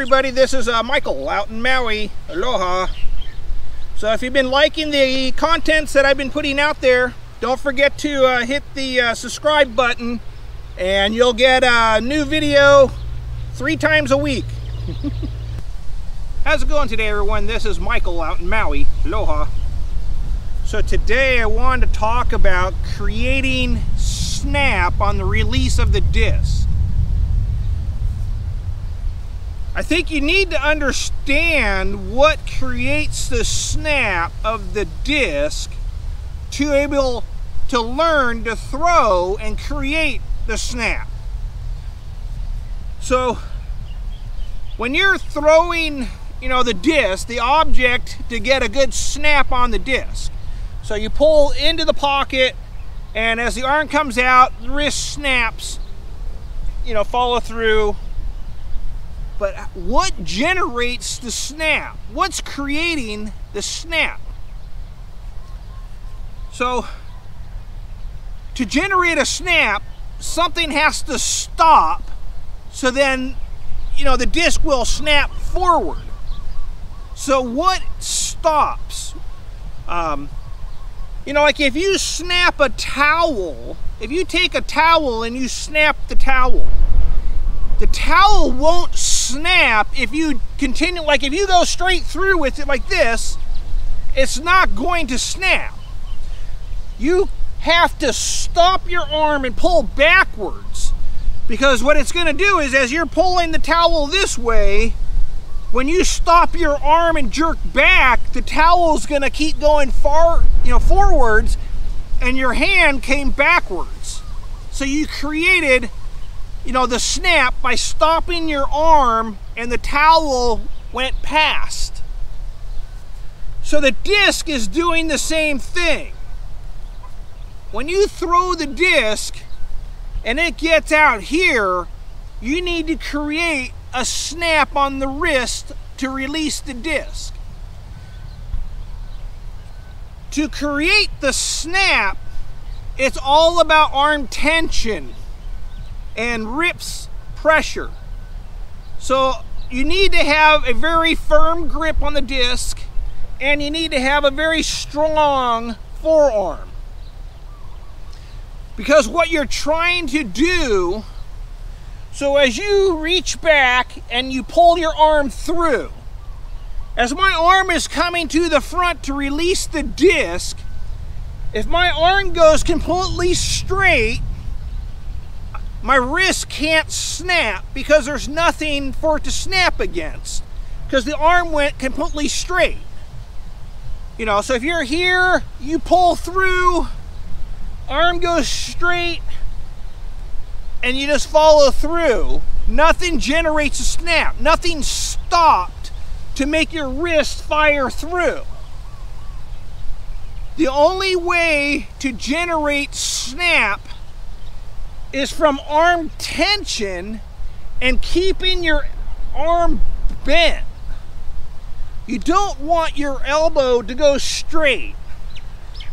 everybody, this is uh, Michael out in Maui. Aloha. So if you've been liking the contents that I've been putting out there, don't forget to uh, hit the uh, subscribe button and you'll get a new video three times a week. How's it going today everyone? This is Michael out in Maui. Aloha. So today I wanted to talk about creating snap on the release of the disc. I think you need to understand what creates the snap of the disc to able to learn to throw and create the snap. So when you're throwing, you know, the disc, the object to get a good snap on the disc. So you pull into the pocket and as the arm comes out, the wrist snaps, you know, follow through, but what generates the snap? What's creating the snap? So, to generate a snap, something has to stop so then, you know, the disc will snap forward. So, what stops? Um, you know, like if you snap a towel, if you take a towel and you snap the towel, the towel won't snap if you continue, like if you go straight through with it like this, it's not going to snap. You have to stop your arm and pull backwards because what it's going to do is as you're pulling the towel this way, when you stop your arm and jerk back, the towel's going to keep going far, you know, forwards and your hand came backwards. So you created you know, the snap by stopping your arm and the towel went past. So the disc is doing the same thing. When you throw the disc and it gets out here, you need to create a snap on the wrist to release the disc. To create the snap, it's all about arm tension and grip pressure. So you need to have a very firm grip on the disc and you need to have a very strong forearm. Because what you're trying to do, so as you reach back and you pull your arm through, as my arm is coming to the front to release the disc, if my arm goes completely straight, my wrist can't snap because there's nothing for it to snap against because the arm went completely straight. You know, so if you're here, you pull through, arm goes straight, and you just follow through, nothing generates a snap. Nothing stopped to make your wrist fire through. The only way to generate snap is from arm tension and keeping your arm bent. You don't want your elbow to go straight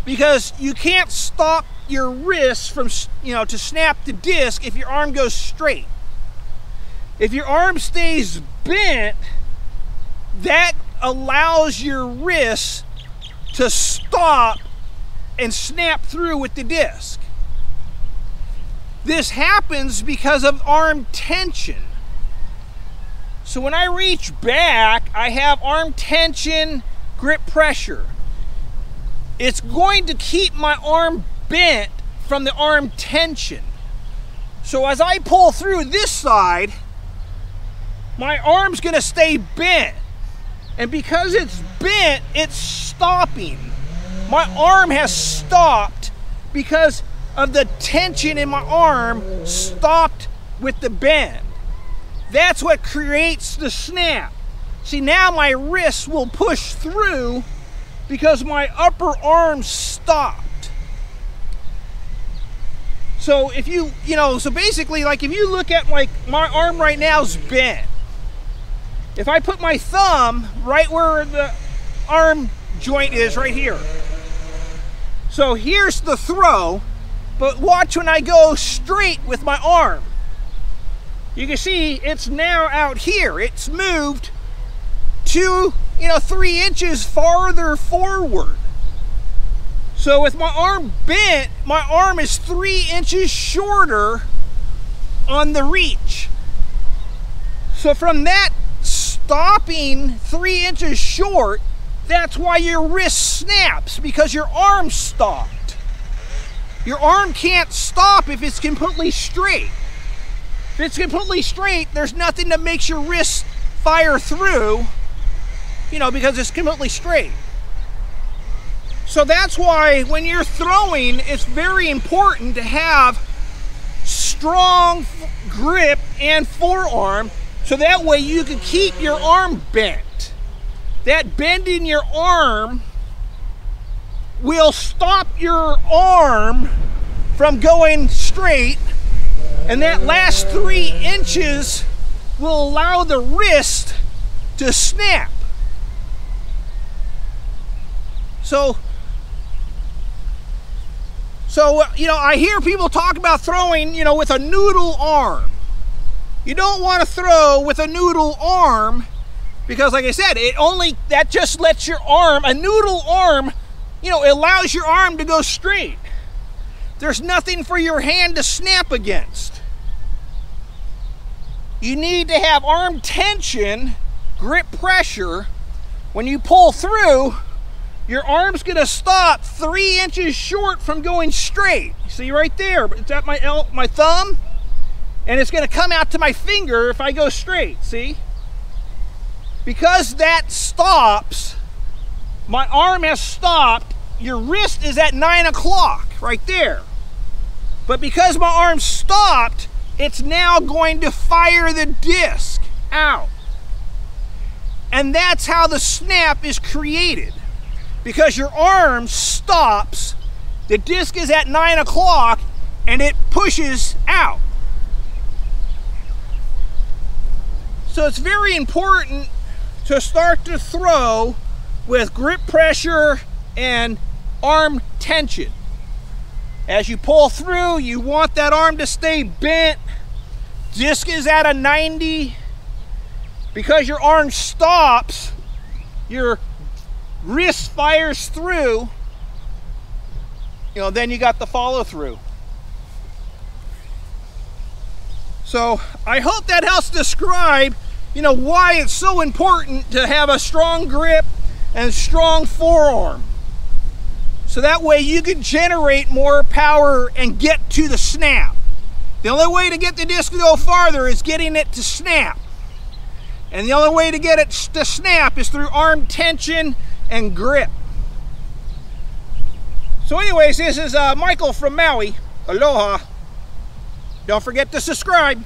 because you can't stop your wrist from, you know, to snap the disc if your arm goes straight. If your arm stays bent, that allows your wrist to stop and snap through with the disc. This happens because of arm tension. So when I reach back, I have arm tension, grip pressure. It's going to keep my arm bent from the arm tension. So as I pull through this side, my arm's gonna stay bent. And because it's bent, it's stopping. My arm has stopped because of the tension in my arm stopped with the bend. That's what creates the snap. See, now my wrist will push through because my upper arm stopped. So if you, you know, so basically like if you look at like my arm right now is bent. If I put my thumb right where the arm joint is right here. So here's the throw but watch when I go straight with my arm. you can see it's now out here. It's moved two, you know, three inches farther forward. So with my arm bent, my arm is three inches shorter on the reach. So from that stopping three inches short, that's why your wrist snaps, because your arm stopped. Your arm can't stop if it's completely straight. If it's completely straight, there's nothing that makes your wrist fire through, you know, because it's completely straight. So that's why when you're throwing, it's very important to have strong grip and forearm so that way you can keep your arm bent. That bend in your arm will stop your arm from going straight and that last three inches will allow the wrist to snap. So, so you know, I hear people talk about throwing, you know, with a noodle arm. You don't want to throw with a noodle arm because, like I said, it only that just lets your arm, a noodle arm, you know, it allows your arm to go straight. There's nothing for your hand to snap against. You need to have arm tension, grip pressure. When you pull through, your arm's gonna stop three inches short from going straight. See right there, it's at my, el my thumb? And it's gonna come out to my finger if I go straight, see? Because that stops, my arm has stopped, your wrist is at nine o'clock, right there. But because my arm stopped, it's now going to fire the disc out. And that's how the snap is created. Because your arm stops, the disc is at nine o'clock, and it pushes out. So it's very important to start to throw with grip pressure and arm tension. As you pull through, you want that arm to stay bent. Disc is at a 90. Because your arm stops, your wrist fires through. You know, then you got the follow through. So I hope that helps describe, you know, why it's so important to have a strong grip and strong forearm. So that way you can generate more power and get to the snap. The only way to get the disc to go farther is getting it to snap. And the only way to get it to snap is through arm tension and grip. So anyways, this is uh, Michael from Maui. Aloha. Don't forget to subscribe.